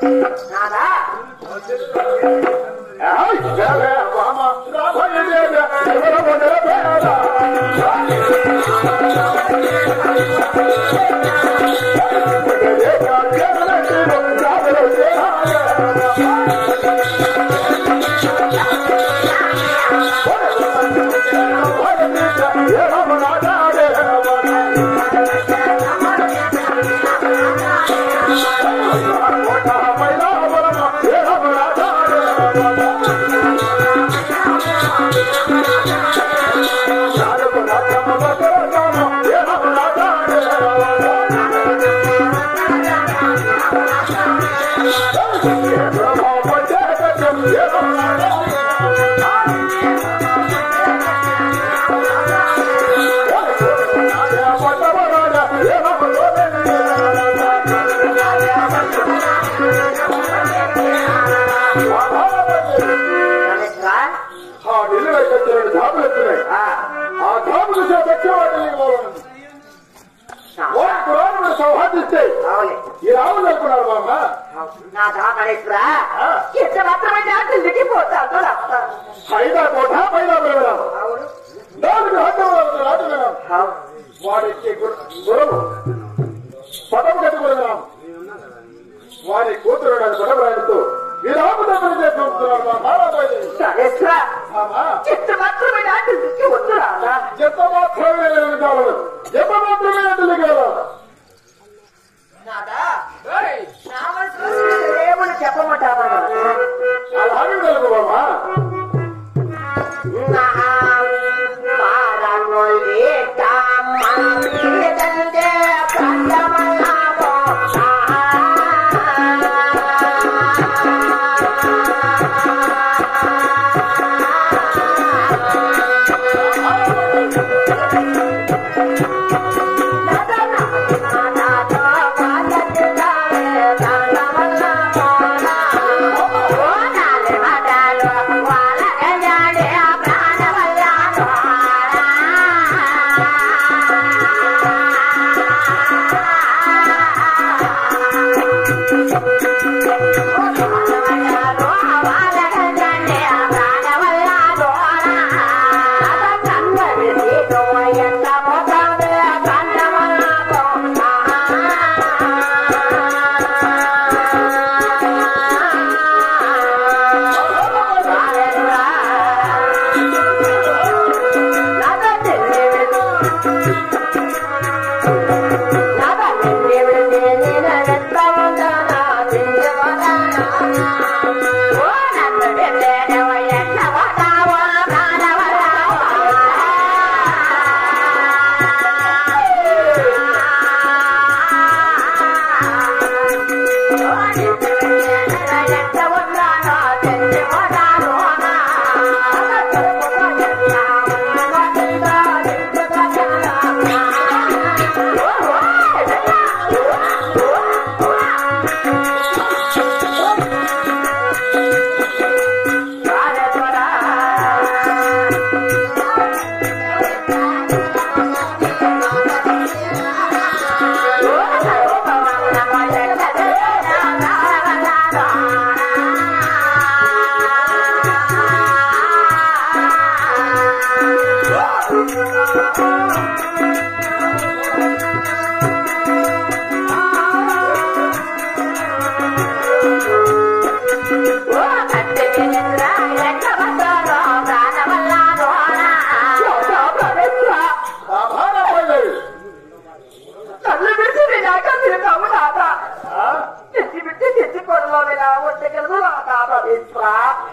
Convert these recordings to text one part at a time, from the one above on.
哪的？哎，爷爷，妈妈，快一点，快一点，快点，快点，快点！ధాపులు ఎత్తున్నాయి ఆ, నా- ఓ పురాణుడు సౌహార్దిస్తే. ఈ రాముడు అనుకున్నారు బామ్మ. మాత్రమే కోట పైదా హద్దు రాజు గురువు. పదం కట్టుకున్నాం వారి కూతురు పదం ఈ మాత్రమే ఢిల్లీకి వద్దు రాదా ఎంత మాత్రమే కావాలి? Thank you.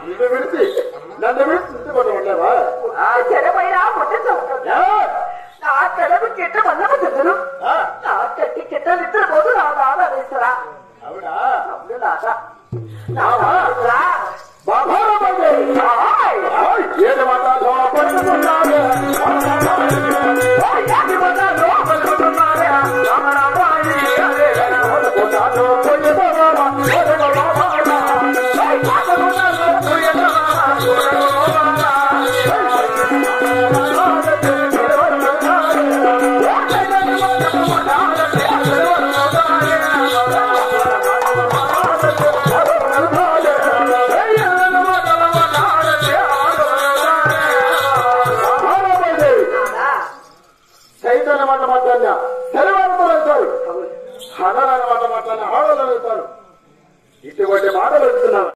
இதை விடுத்து நான் விடுத்து சித்த பண்ண வேண்டாமா திறமையா முட்டை நான் திறமை கேட்ட வல்லம செஞ்சனும் நான் கட்டி கேட்ட நிற்கிற সারা